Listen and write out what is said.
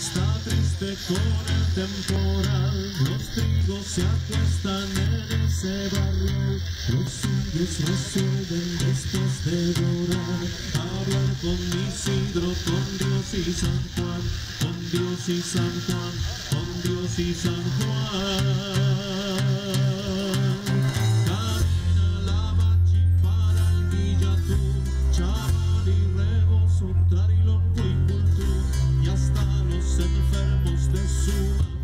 triste con el temporal, los trigos se acuestan en ese barrio, los indios resuelven después de llorar, hablar con Isidro, con Dios y San Juan, con Dios y San Juan, con Dios y San Juan. ver de sua.